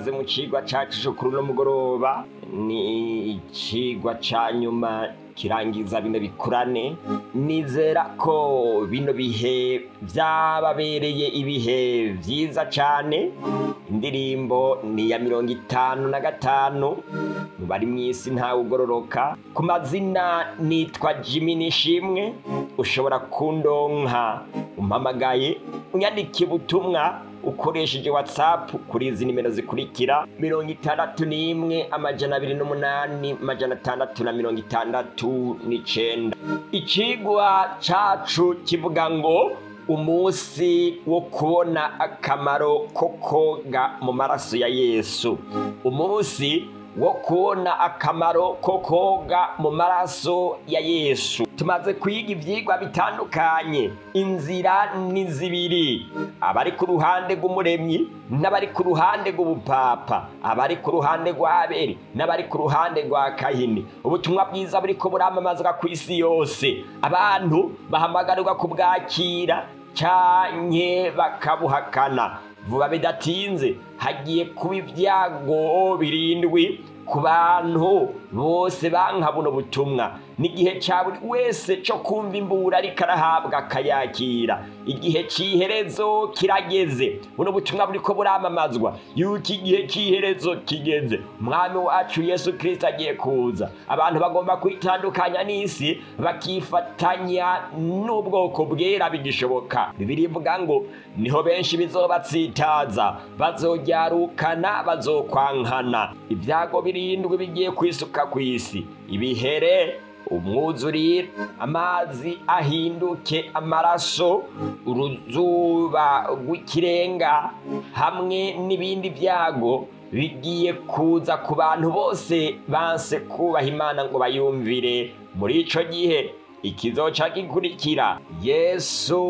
ikaze mu cigwa cacu co kuri uno mugoroba ni icigwa ca nyuma kirangiza bino bikurane. Nizera ko bino bihe vyababereye ibihe vyiza cane. Indirimbo ni iya mirongo itanu na gatanu mu bari mw'isi ntawe ugororoka ku mazina nitwa jimi nishimwe ushobora kundonka umpamagaye unyandikiye ubutumwa ukoresheje whatsapp kuri izi nimero zikurikira mirongo itandatu n'imwe amajana abiri n'umunani amajana atandatu na mirongo itandatu n'icenda. Icigwa cacu kivuga ngo umunsi wo kubona akamaro ko koga mu maraso ya yesu. Umunsi wo kubona akamaro ko koga mu maraso ya yesu. Tumaze kwiga ivyigwa bitandukanye. Inzira ni zibiri. Abari ku ruhande rw'umuremyi n'abari ku ruhande rw'ubupapa. Abari ku ruhande rwa abeli n'abari ku ruhande rwa kahini. Ubutumwa bwiza buriko buramamazwa ku isi yose. Abantu bahamagarirwa kubwakira canke bakabuhakana. Vuba bidatinze hagiye kuba ibyago birindwi ku bantu bose banka buno butumwa. N'igihe cya buri wese cyo kumva imbura ariko arahabwa akayakira. Igihe cy'iherezo kirageze. Buno butumwa buriko buramamazwa. Yuko igihe cy'iherezo kigeze. Umwami wacu yesu kirisito agiye kuza. Abantu bagomba kwitandukanya n'isi bakifatanya n'ubwoko bwera bigishoboka. Bibiri ivuga ngo ni ho benshi bizobatsitaza. Bazoryarukana bazokwankana ibyago birindwi bigiye kwisuka ku isi. Ibihere umwuzurire amazi ahinduke amaraso uruzuba rw'ikirenga hamwe n'ibindi byago bigiye kuza ku bantu bose banse kubaha imana ngo bayumvire. Muri ico gihe ikizoca gikurikira yesu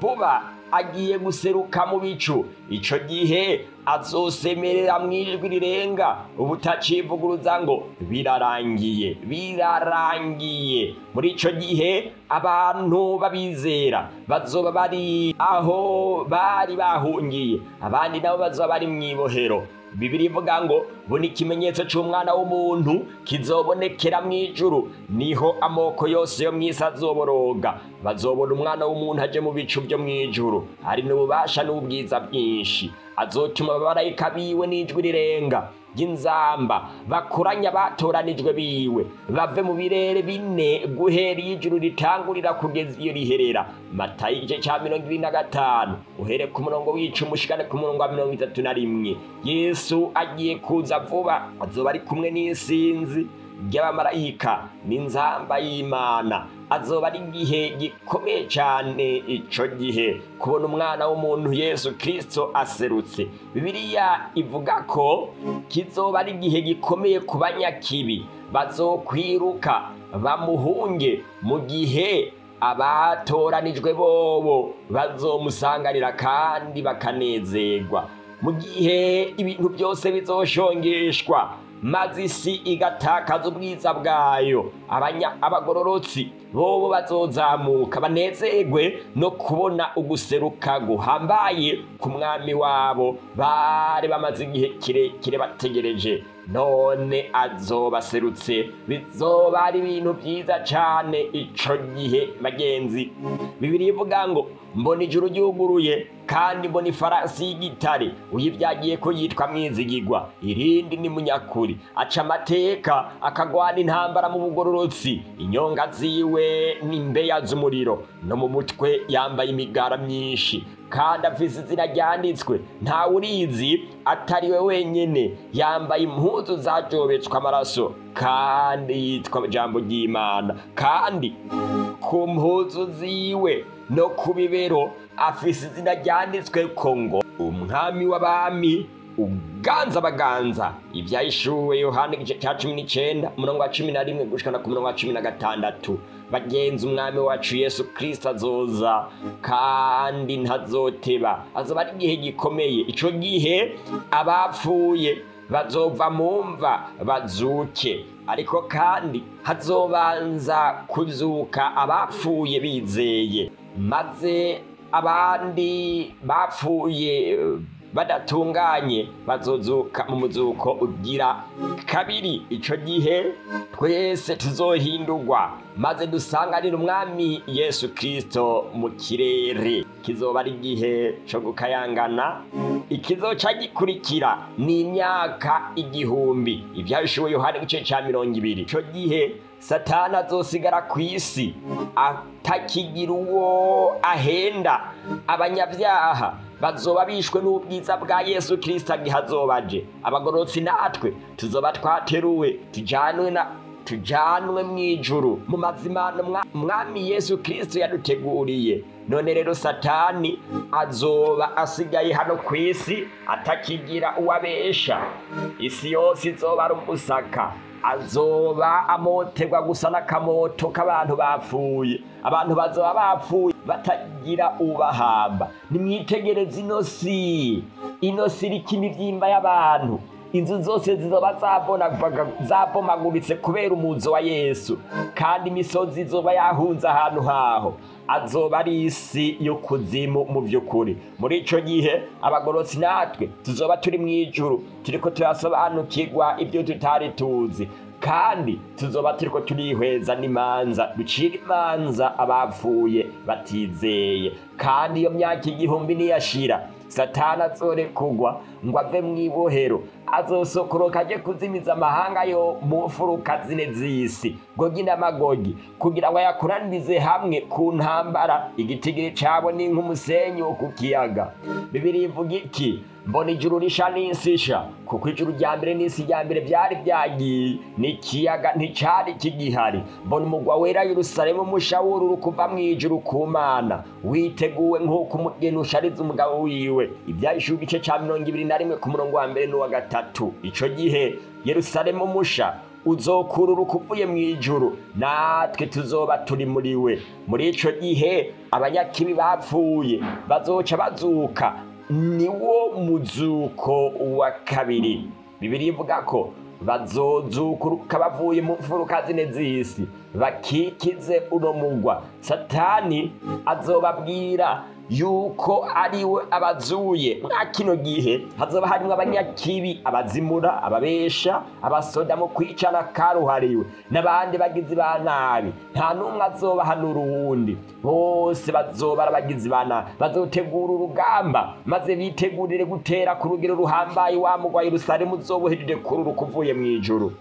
vuba. Agiye guseruka mu bicu. Ico gihe azosemerera mu ijwi rirenga. Ubutacivuguruza ngo birarangiye birarangiye. Muri ico gihe abantu babizera bazoba bari aho bari bahungiye abandi nabo bazoba bari mw'ibohero. Bibiri ivuga ngo buni ikimenyetso c'umwana w'umuntu kizobonekera mw'ijuru ni ho amoko yose yo mw'isi azoboroga. Bazobona umwana w'umuntu aje mu bicu byo mw'ijuru ari n'ububasha n'ubwiza bwinshi. Azotuma abamarayika biwe n'ijwi rirenga. Ry'inzamba bakoranya abatoranijwe biwe. Bave mu birere bine guhera iyo ijuru ritangurira kugeza iyo riherera. Matayo igice cya mirongo ibiri na gatanu. Uhere ku murongo w'icumi ushikane ku murongo wa mirongo itatu na rimwe. Yesu agiye kuza vuba. Azoba ari kumwe n'isinzi ry'abamarayika n'inzamba y'imana. Azoba ari igihe gikomeye cyane ico gihe kubona umwana w'umuntu yesu kirisito aserutse. Bibiliya ivuga ko kizoba ari igihe gikomeye ku banyakibi. Bazokwiruka bamuhunge mu gihe abatoranijwe bobo. Bazomusanganira kandi bakanezerwa. Mu gihe ibintu byose bizoshongeshwa maze isi igatakaza ubwiza bwayo. Abagororotsi bobo bazozamuka banezerwe no kubona uguseruka guhambaye ku mwami wabo. Bari bamaze igihe kirekire bategereje. None azobaserutse bizoba ari ibintu byiza cyane ico gihe bagenzi bibiri ivuga ngo mbona ijuru ryuguruye kandi mbona ifarasi y'igitare. Uyibyagiye ko yitwa mwizigigwa. Irindi ni munyakuri. Aca amateka akagwana intambara mu bugororotsi. Inyonga ziwe n'imbeya z'umuriro. No mu mutwe yambaye imigara myinshi. Kandi afise izina ryanditswe. Ntawe urizi atari we wenyene yambaye impuzu zajobetswe amaraso. Kandi yitwa ijambo ry'imana. Kandi ku mpuzu ziwe no ku bibero afise izina ryanditswe ko ngo umwami w'abami uganza abaganza ivyayishuwe yohana igice ca cumi n'icenda umurongo wa cumi na rimwe gushikana ku murongo wa cumi na gatandatu. Bagenzi umwami wacu yesu kirisito azoza kandi ntazoteba. Azoba ari igihe gikomeye. Ico gihe abapfuye bazova mu mva bazuke. Ariko kandi hazobanza kuzuka abapfuye bizeye. Maze abandi bapfuye badatunganye bazozuka mu muzuko ugira kabiri. Ico gihe twese tuzohindurwa maze dusanganire umwami yesu kristo mu kirere. Kizoba ari igihe co gukayangana ikizoca gikurikira ni imyaka igihumbi. Ivyabishuwe yohana igice ca mirongo ibiri. Ico gihe satani azosigara ku isi atakigira uwo ahenda. Abanyabyaha bazoba bishwe n'ubwiza bwa yesu kirisita agihe azobaje. Abagororotsi natwe tuzoba twateruwe tujanwe na tujanwe mu ijuru mu mazimano mwami yesu kirisito yaduteguriye. None rero satani azoba asigaye hano ku isi atakigira uwabesha isi yose izoba ari umusaka. Azoba amoterwa gusa n'akamoto k'abantu bapfuye. Abantu bazoba bapfuye batagira ubahamba. Nimwitegereze ino si ino si iriko imivyimba y'abantu. Inzu zose zizoba zabomaguritse kubera umuzo wa yesu. Kandi imisozi izoba yahunze ahantu haho. Azoba ari isi yo kuzimu mu by'ukuri muri ico gihe abagorotsi natwe tuzoba turi mu ijuru turiko turasobanukirwa ibyo tutari tuzi. Kandi tuzoba turiko turihweza n'imanza ducira imanza abapfuye batizeye. Kandi iyo myaka igihumbi niyashira satani azorekugwa ngo ave mu ibohero azosokoroka aje kuzimiza amahanga yo mu mfuruka zine z'isi. Gogi n'amagogi kugira ngo ayakoranirize hamwe ku ntambara. Igitigiri cabo ni nk'umusenyi wo ku kiyaga. Bibiri ivuga iki? Mbona ijuru risha n'isi isha kuko ijuru rya mbere n'isi rya mbere byari byagiye n'ikiyaga nticari kigihari. Mbona umugwa wera yerusalemu musha wururu kuva mu ijuru ku mana. Witeguwe nk'uko umugeni ushariza umugabo wiwe. Ibyahishura igice ca mirongo ibiri na rimwe ku murongo wa mbere n'uwa gatatu. Ico gihe yerusalemu musha uzokururuka uvuye mu ijuru. Natwe tuzoba turi muri we. Muri ico gihe abanyakibi bapfuye. Bazoca bazuka. Niwo muzuko wa kabiri. Bibiri ivuga ko bazozukuruka bavuye mu mfuruka zine z'isi. Bakikize uno mugwa. Satani azobabwira yuko ari we abazuye. Mwa kino gihe hazoba harimwo abanyakibi abazimura ababesha abasoda mu kwicana karuhariwe n'abandi bagizi ba nabi. Nta n'umwe azoba hanura uwundi bose bazoba abagizi ba nabi. Bazotegura urugamba maze bitegurire gutera ku rugero ruhambaye wa mugwa yerusalemu uzoba uhejeje kururuka uvuye mu ijuru.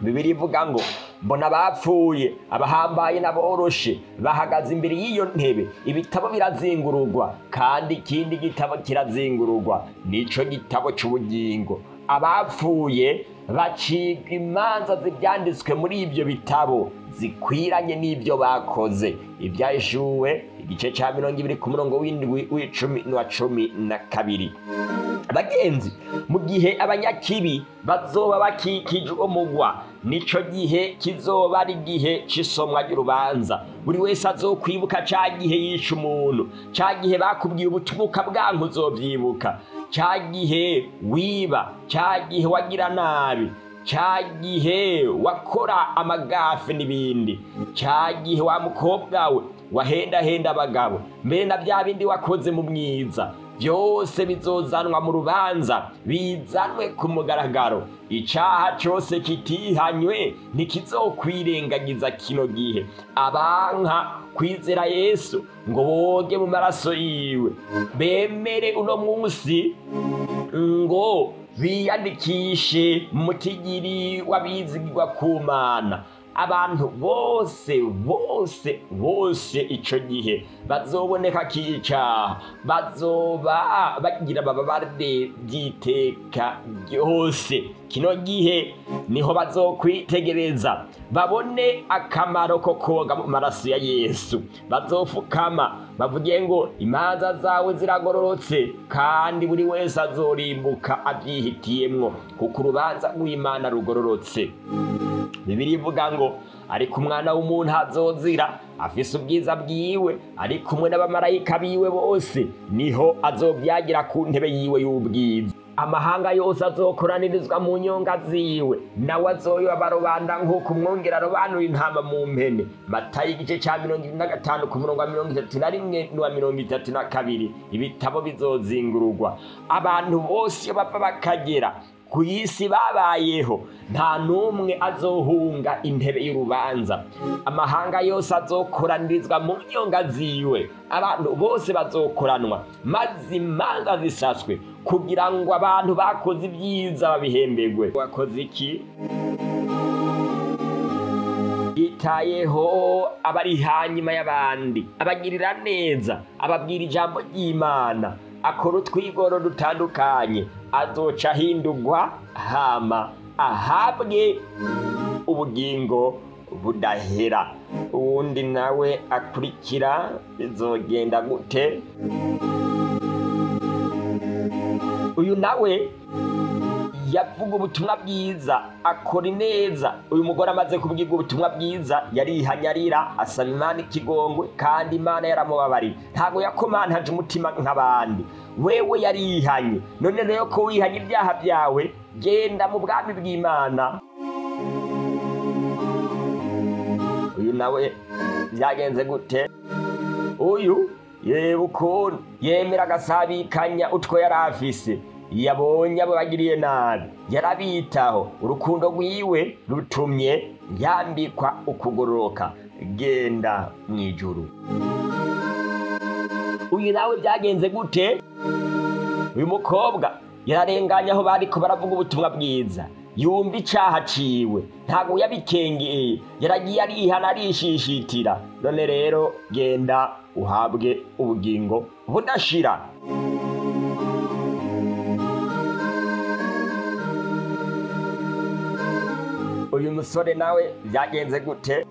Bibiri ivuga ngo mbona abapfuye abahambaye n'aboroshe bahagaze imbere y'iyo ntebe. Ibitabo birazingururwa kandi ikindi gitabo kirazingururwa nico gitabo c'ubugingo. Abapfuye bacibwa imanza zibyanditswe muri ibyo bitabo. Zikwiranye n'ibyo bakoze. Ibyahishuwe igice cya mirongo ibiri ku murongo w'indwi w'icumi n'uwa cumi na kabiri. Bagenzi mu gihe abanyakibi bazoba bakikije uwo mugwa nico gihe kizoba ari igihe c'isomwa ry'urubanza. Buri wese azokwibuka ca gihe yishe umuntu ca gihe bakubwiye ubutubuka bwanku uzovyibuka ca gihe wiba ca gihe wagira nabi. Ca gihe wakora amagafe n'ibindi. Ca gihe wa mukobwa we wahendahenda abagabo. Mbere na bya bindi wakoze mu mwiza. Byose bizozanwa mu rubanza bizanwe ku mugaragaro. Icaha cyose kitihanywe ntikizokwirengagiza kino gihe. Abanka kwizera yesu ngo boge mu maraso yiwe. Bemere uno munsi ngo biyandikishe mu mutigiri w'abizigirwa ku mana. Abantu bose bose bose ico gihe. Bazoboneka kica bazoba bagira bababarde byiteka ryose. Kino gihe ni ho bazokwitegereza. Babone akamaro ko koga mu maraso ya yesu. Bazofukama bavuge ngo imanza zawe ziragororotse kandi buri wese azorimbuka abyihitiyemwo kuko urubanza rw'imana rugororotse. Bibiri ivuga ngo ariko umwana w'umuntu azozira afise ubwiza bwiwe ari kumwe n'abamarayika biwe bose ni ho azobyagira ku ntebe yiwe y'ubwiza. Amahanga yose azokoranirizwa mu nyonga ziwe nawe azoyoba rubanda nk'uko umwongera arobanura intama mu mpene. Matayo igice cya mirongo ine na gatanu ku murongo wa mirongo itatu na rimwe n'uwa mirongo itatu na kabiri ibitabo bizozingururwa abantu bose iyo bapfa bakagera ku isi babayeho. Nta n'umwe azohunga intebe y'urubanza. Amahanga yose azokoranirizwa mu nyonga ziwe. Abantu bose bazokoranwa. Maze imanza zisaswe. Kugira ngo abantu bakoze ibyiza babihemberwe. Wakoze iki? Yitayeho abari hanyuma y'abandi. Abagirira neza. Ababwira ijambo ry'imana. Akora utwigoro dutandukanye. Azoca ahindurwa hama ahabwe ubugingo budahera. Uwundi nawe akurikira bizogenda gute? Uyu nawe yavuga ubutumwa bwiza akora ineza. Uyu mugore amaze kubwirwa ubutumwa bwiza yarihanyarira asaba imana ikigongwe kandi imana yaramubabariye ntabwo yakomantaje umutima nk'abandi. Wewe yarihanye. None rero ko wihanye ibyaha byawe genda mu bwami bw'imana. Uyu nawe byagenze gute? Uyu? Yeba ukuntu. Yemera agasabikanya utwo yari afise. Yabonye abo bagiriye nabi. Yarabitaho. Urukundo rwiwe rutumye yambikwa ukugororoka genda mu ijuru uyu nawe byagenze gute? Uyu mukobwa yararenganye aho bariko baravuga ubutumwa bwiza. Yumva icyaha aciwe ntabwo yabikengeye yaragiye arihana arishishitira none rero genda uhabwe ubugingo budashira. Uyu musore nawe byagenze gute.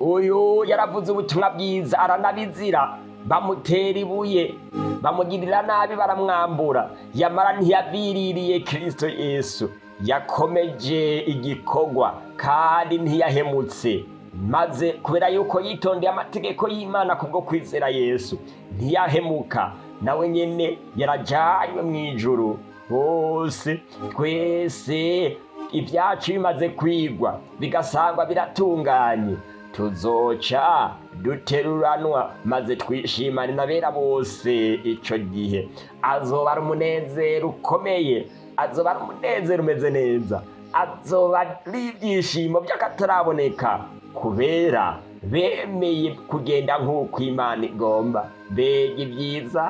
Uyu yaravuze ubutumwa bwiza aranabizira. Bamutera ibuye bamugirira nabi baramwambura. Yamara ntiyaviririye kirisito yesu. Yakomeje igikorwa kandi ntiyahemutse. Maze kubera yuko yitondeye amategeko y'imana kubwo kwizera yesu ntiyahemuka. Nawe nyine yarajyanywe mu ijuru. Hose twese ibyacu bimaze kwigwa bigasangwa biratunganye. Tuzoca duteruranwa maze twishimane n'abera bose icyo gihe. Azoba ari umunezero ukomeye azoba ari umunezero umeze neza. Azoba ari ibyishimo by'akataraboneka kubera bemeye kugenda nk'uko imana igomba. Mbega ibyiza.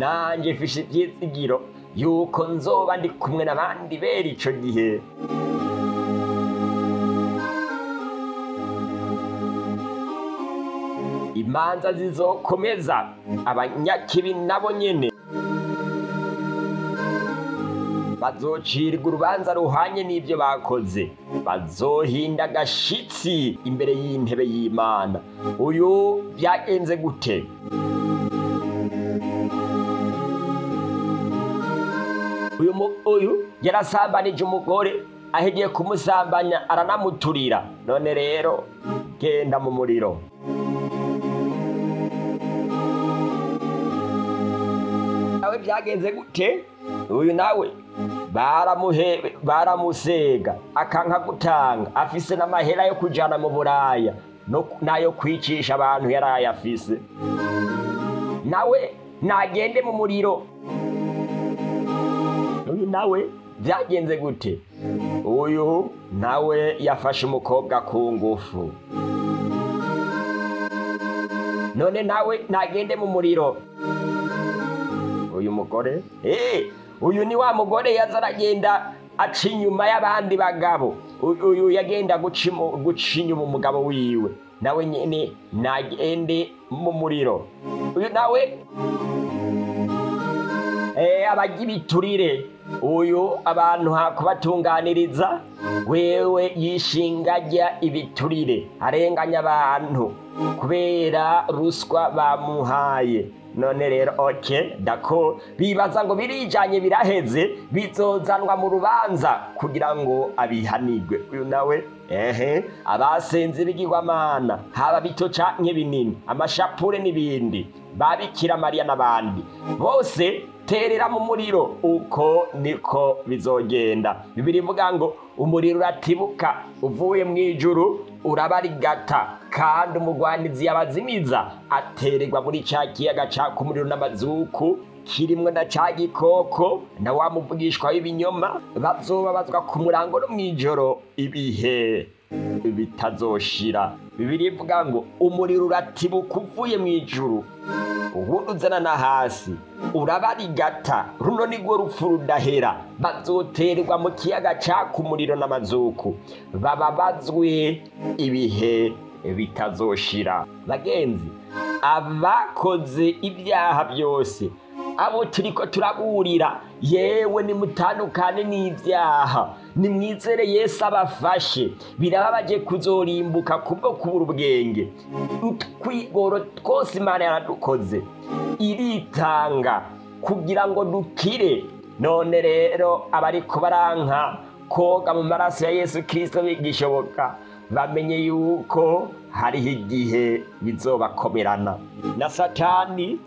Nanjye mfishe ibyizigiro yuko nzoba ndi kumwe n'abandi bera icyo gihe. Imanza zizokomeza. Abanyakibi nabo nyene. Bazocirwa urubanza ruhanye n'ibyo bakoze. Bazohinda agashitsi imbere y'intebe y'imana. Uyu byagenze gute? Uyu uyu? Yarasambanije umugore ahegeye kumusambanya aranamuturira. None rero genda mu muriro. Nawe byagenze gute? Uyu nawe baramusega. Akanka gutanga. Afise n'amahera yo kujana mu buraya no- n'ayo kwicisha abantu yari ayafise. Nawe nagende mu muriro. Uyu nawe? Byagenze gute? Uyu nawe yafashe umukobwa ku ngufu. None nawe nagende mu muriro. Uyu mugore? Eh uyu ni wa mugore yaza aragenda aca inyuma y'abandi bagabo. Uyu yagenda guca inyuma umugabo wiwe. Nawe nyine nagende mu muriro. Uyu nawe? Eh abajya ibiturire. Uyu abantu hakubatunganiriza wewe yishinga ajya ibiturire. Arenganya abantu kubera ruswa bamuhaye. None rero oke dako. Bibaza ngo birijanye biraheze bizozanwa mu rubanza kugira ngo abihanigwe uyu nawe ehe abasenze ibigirwamana. Haba bito canke binini amashapure n'ibindi. Babikira mariya n'abandi. Bose terera mu muriro. Uko niko bizogenda. Bibiri ivuga ngo umuriro uratibuka uvuye mu ijuru urabarigata kandi umugwanizi yabazimiza atererwa muri ca kiyaga caka umuriro n'amazuku kirimwe na ca gikoko na wa muvugishwa w'ibinyoma. Bazobabazwa ku murango no mw'ijoro ibihe. Bitazoshira. Bibiri ivuga ngo umuriro uratibuka uvuye mu ijuru. Ubundi uzana na hasi. Urabarigata. Runo nirwo rupfu rudahera. Bazoterwa mu kiyaga caka umuriro n'amazuku. Bababazwe ibihe bitazoshira. Bagenzi abakoze ibyaha byose abo turiko turaburira yewe nimutandukane n'ibyaha. Nimwizere yesu abafashe. Birababaje kuzorimbuka kubwo kubura ubwenge. Utwigoro twose imana yaradukoze. Iritanga kugira ngo dukire. None rero abariko baranka koga mu maraso ya yesu kirisito bigishoboka. Bamenye yuko hariho igihe bizobakomerana. Na satani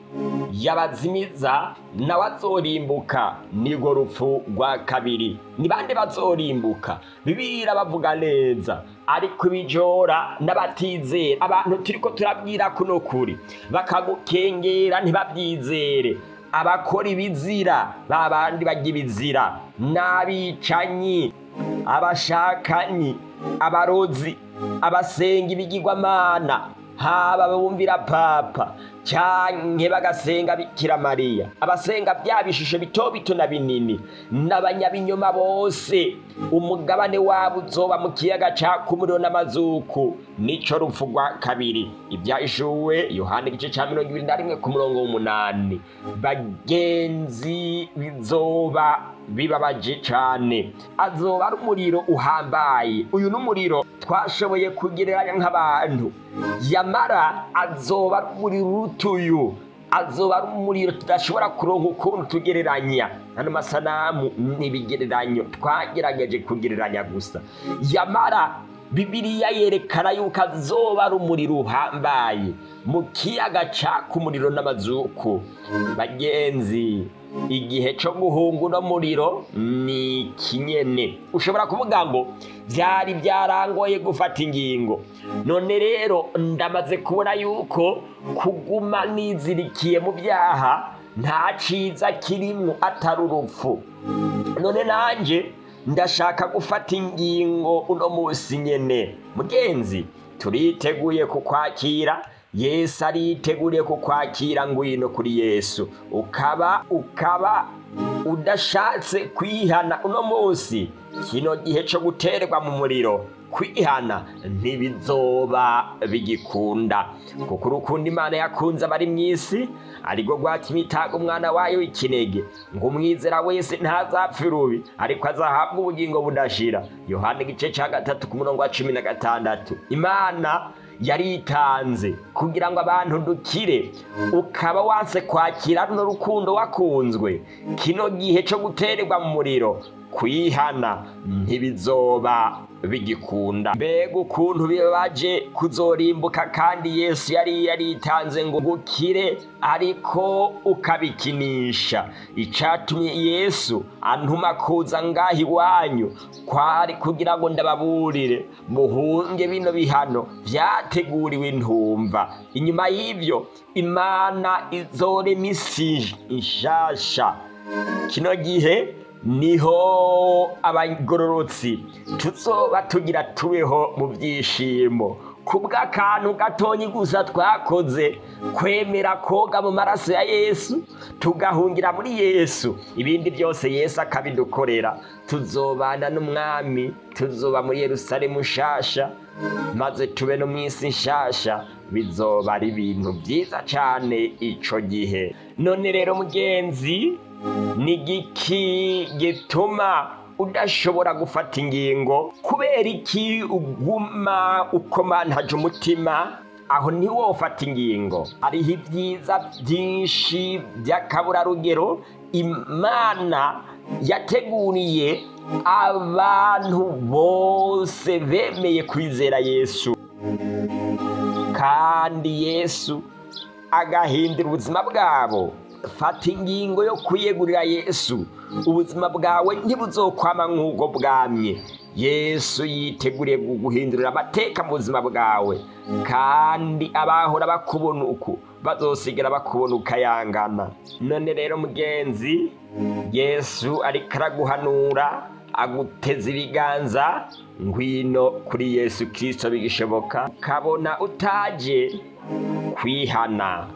yabazimiza nawe azorimbuka. Nirwo rupfu rwa kabiri. Ni bande bazorimbuka? Bibira bavuga neza. Ariko ibijora n'abatizera abantu turiko turabwira kuno kuri bakagukengera ntibabyizere. Abakora ibizira ba bandi bajya ibizira. N'abicanyi abashakanyi abarozi abasenga ibigirwamana haba bumvira papa. Canke bagasenga bikira mariya. Abasenga bya bishusho bito bito na binini. N'abanyabinyoma bose. Umugabane wabo uzoba mu kiyaga caka umuriro n'amazuku nico rupfu rwa kabiri. Ibyahishuwe yohana igice ca mirongo ibiri na rimwe ku murongo w'umunani. Bagenzi bizoba bibabaje cane. Azoba ari umuriro uhambaye. Uyu n'umuriro twashoboye kugereranya nk'abantu. Yamara azoba ari umuriro urutuyu azoba ari umuriro tudashobora kuronka ukuntu tugereranya. Ano masanamu n'ibigereranyo twagerageje kugereranya gusa. Yamara bibiriya yerekana yuko azoba ari umuriro uhambaye. Mu kiyaga caka umuriro n'amazuku. Bagenzi igihe cyo guhunga uno muriro ni kinyene. Ushobora kuvuga ngo byari byarangoye gufata ingingo. None rero ndamaze kubona yuko kuguma nizirikiye mu byaha nta ciza kirimwo atari urupfu. None nanjye ndashaka gufata ingingo uno munsi nyene. Mugenzi turiteguye kukwakira yesu ariteguriye kukwakira ngwino kuri yesu. Ukaba ukaba udashatse kwihana. Uno munsi kino gihe cyo guterwa mu muriro kwihana ntibizoba bigikunda. Kuko urukundo imana yakunze abari mu isi ariko rwatuma itaga umwana wayo w'ikinege. Ngo umwizera wese ntazapfe rubi ariko azahabwa ubugingo budashira. Yohana igice cya gatatu ku murongo wa cumi na gatandatu. Imana yaritanze kugira ngo abantu dukire ukaba wanse kwakira runo rukundo wakunzwe. Kino gihe cyo gutererwa mu muriro kwihana ntibizoba. Bigikunda. Mbega ukuntu bibabaje kuzorimbuka kandi yesu yari yaritanze ngo gukire ariko ukabikinisha. Icatumye yesu antuma kuza ngaha iwanyu kwari kugira ngo ndababurire. Muhunge bino bihano vyateguriwe intumva inyuma y'ivyo imana izorema isi nshasha kino gihe ni ho abagororotsi tuzoba tugira tubeho mu byishimo. Kubw'akantu gatonyi gusa twakoze kwemera koga mu maraso ya yesu tugahungira muri yesu. Ibindi byose yesu akabidukorera. Tuzobana n'umwami tuzoba muri yerusalemu nshasha maze tube no mu isi nshasha. Bizoba ari ibintu byiza cyane ico gihe. None rero mugenzi ni igiki gituma udashobora gufata ingingo kubera iki uguma ukomantaje umutima? Aho ntiwofata ingingo. Hariho ibyiza byinshi by'akaburarugero imana yateguriye abantu bose bemeye kwizera yesu. Kandi yesu agahindura ubuzima bwabo. Fata ingingo yo kwiyegurira yesu. Ubuzima bwawe ntibuzokwama nk'ubwo bwamye. Yesu yiteguriye guhindurira amateka mu buzima bwawe. Kandi abahora bakubona uku bazosigara bakubona ukayangana none rero mugenzi yesu ariko araguhanura aguteza ibiganza ngwino kuri yesu kirisito bigishoboka kabona utaje kwihana.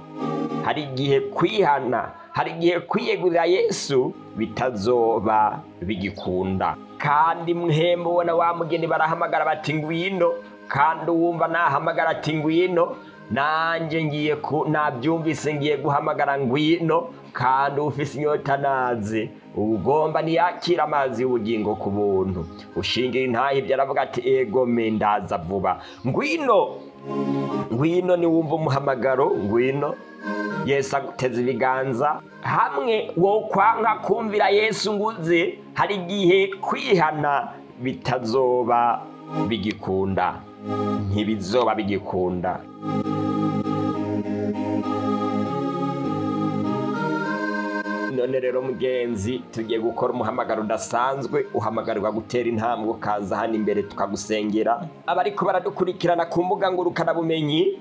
Hari igihe kwihana hari igihe kwiyegurira yesu bitazoba bigikunda. Kandi mwembe ubona wa mugeni barahamagara bati ngwino. Kandi uwumva nahamagara ati ngwino. Nanjye ngiye ku nabyumvise ngiye guhamagara ngwino. Kandi ufise inyota naze ugomba ntiyakira amazi y'ubugingo ku buntu. Ushingira intahe ibyo aravuga ati ego me ndaza vuba. Ngwino ngwino niwumva umuhamagaro ngwino. Yesu aguteza ibiganza. Hamwe wo kwanga kumvira yesu nguze hari igihe kwihana bitazoba bigikunda. Ntibizoba bigikunda. None rero mugenzi tugiye gukora umuhamagaro udasanzwe uhamagarirwa gutera intambwe ukaza hano imbere tukagusengera. Abariko baradukurikirana ku mbuga ngurukanabumenyi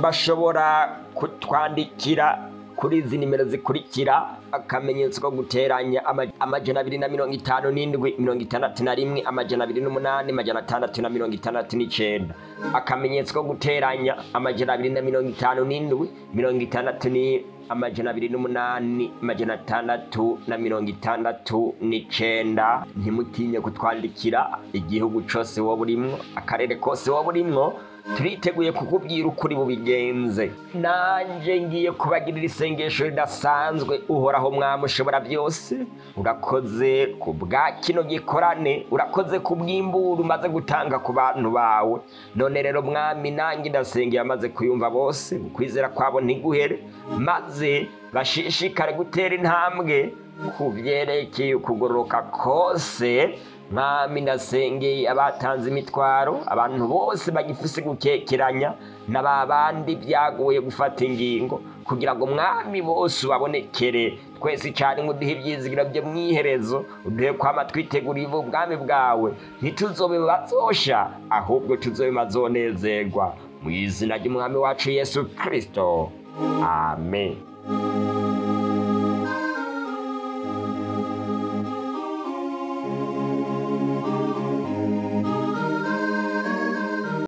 bashobora kutwandikira kuri izi nimero zikurikira akamenyetso ko guteranya ama- amajana abiri na mirongo itanu n'indwi mirongo itandatu na rimwe amajana abiri n'umunani amajana atandatu na mirongo itandatu n'icenda. Akamenyetso ko guteranya amajana abiri na mirongo itanu n'indwi mirongo itandatu ni amajana abiri n'umunani amajana atandatu na mirongo itandatu n'icenda. Ntimutinye kutwandikira igihugu cose woba urimwo akarere kose woba urimwo. Turiteguye kukubwira ukuri bubigenze nanje ngiye kubagirira isengesho ridasanzwe. Uhoraho mwami ushobora byose urakoze ku bwa kino gikorane urakoze ku bw'imburu umaze gutanga ku bantu bawe. None rero mwami nanjye ndasengeye amaze kuyumva bose ukwizera kwabo ntiguhere maze bashishikare gutera intambwe ku byerekeye ukugororoka kose mwami ndasengeye abatanze imitwaro abantu bose bagifise gukekeranya na ba bandi byagoye gufata ingingo kugira ngo mwami bose ubabonekere. Twese cyane ngo uduhe ibyizigiro byo mu iherezo uduhe kwama twiteguriye ubwami bwawe. Ntituzobe bazosha ahubwo tuzobe mazonezerwa mu izina ry'umwami wacu yesu kirisito amen.